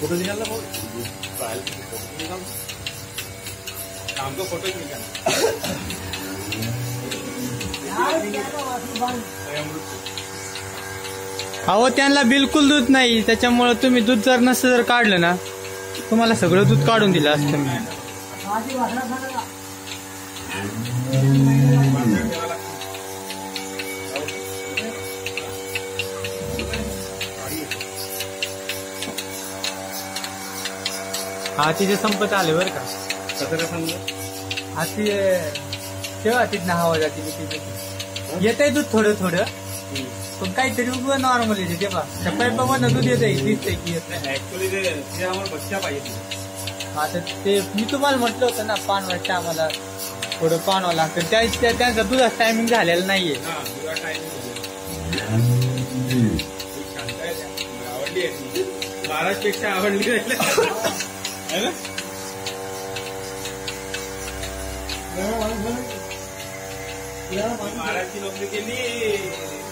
Photo निकालना ना trial की फोटो निकाल शाम फोटो ही अहो त्यांना बिलकुल दूध नाही. त्याच्यामुळं तुम्ही दूध जर नसतं जर काढलं ना तुम्हाला सगळं दूध काढून दिलं असतं मी. हा तिथे संपत आले बरं का. कसं हा ती तेव्हा तिथनं हवा जाते मी तिथे येत आहे दूध थोडं थोडं. पण काहीतरी उगं नॉर्मल येते तेव्हा त्या पाईपामधनं दूध येत आहे दिसतंय की येत नाही ते ते आम्हाला बच्चा पाहिजे. आता ते मी तुम्हाला म्हटलं होतं ना पान वाटतं आम्हाला. थोडं पानवा लागतं त्या त्या- त्यांचा दुधाचा टायमिंग झालेला नाहीये. हा तुझा आहे. मला आवडली आहे ती. बाराच पेक्षा आवडली आहे